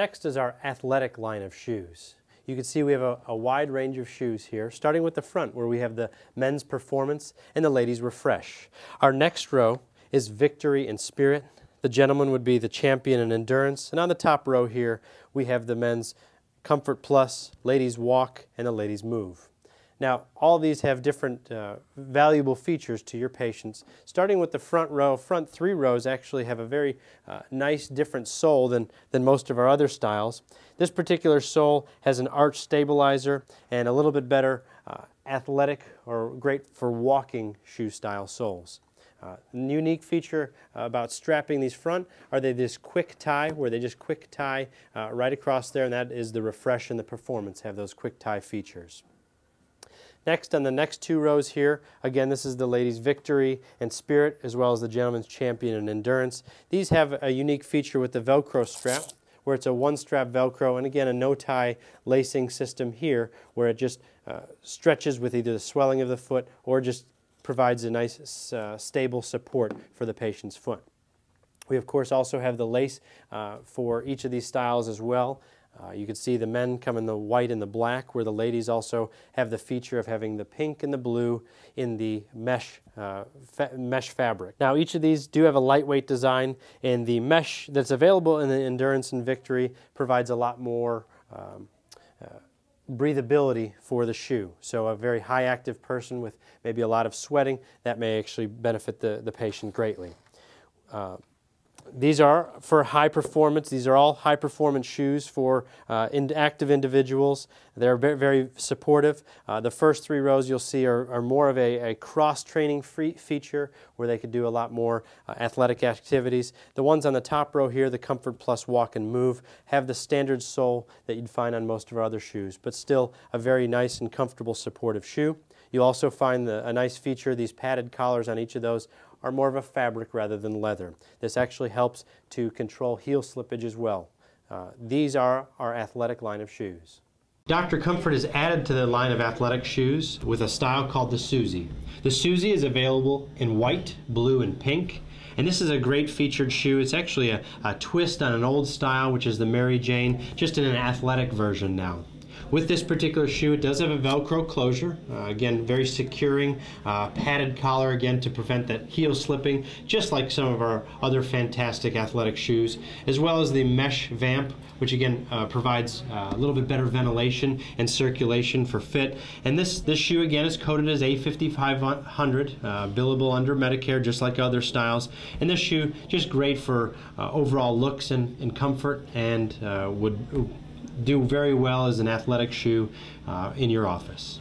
Next is our athletic line of shoes. You can see we have a, a, wide range of shoes here, starting with the front where we have the men's performance and the ladies refresh. Our next row is victory and spirit. The gentleman would be the champion and endurance. And on the top row here, we have the men's comfort plus, ladies walk, and the ladies move. Now, all these have different uh, valuable features to your patients. Starting with the front row, front three rows actually have a very uh, nice different sole than, than most of our other styles. This particular sole has an arch stabilizer and a little bit better uh, athletic or great for walking shoe style soles. Uh, unique feature about strapping these front are they this quick tie where they just quick tie uh, right across there and that is the refresh and the performance have those quick tie features. Next, on the next two rows here, again, this is the ladies' victory and spirit, as well as the gentleman's champion and endurance. These have a unique feature with the Velcro strap, where it's a one-strap Velcro, and again, a no-tie lacing system here, where it just uh, stretches with either the swelling of the foot or just provides a nice, uh, stable support for the patient's foot. We, of course, also have the lace uh, for each of these styles as well. Uh, you can see the men come in the white and the black, where the ladies also have the feature of having the pink and the blue in the mesh, uh, fa mesh fabric. Now, each of these do have a lightweight design, and the mesh that's available in the Endurance and Victory provides a lot more um, uh, breathability for the shoe. So a very high active person with maybe a lot of sweating, that may actually benefit the, the patient greatly. These are for high performance. These are all high performance shoes for uh, in active individuals. They're very, very supportive. Uh, the first three rows you'll see are, are more of a, a cross training feature where they could do a lot more uh, athletic activities. The ones on the top row here, the Comfort Plus Walk and Move, have the standard sole that you'd find on most of our other shoes, but still a very nice and comfortable supportive shoe. You'll also find the, a nice feature, these padded collars on each of those are more of a fabric rather than leather. This actually helps to control heel slippage as well. Uh, these are our athletic line of shoes. Dr. Comfort is added to the line of athletic shoes with a style called the Susie. The Susie is available in white, blue, and pink. And this is a great featured shoe. It's actually a, a twist on an old style, which is the Mary Jane, just in an athletic version now. With this particular shoe, it does have a Velcro closure. Uh, again, very securing, uh, padded collar again to prevent that heel slipping, just like some of our other fantastic athletic shoes, as well as the mesh vamp, which again uh, provides uh, a little bit better ventilation and circulation for fit. And this, this shoe again is coded as A5500, uh, billable under Medicare, just like other styles. And this shoe just great for uh, overall looks and, and comfort and would do very well as an athletic shoe uh, in your office.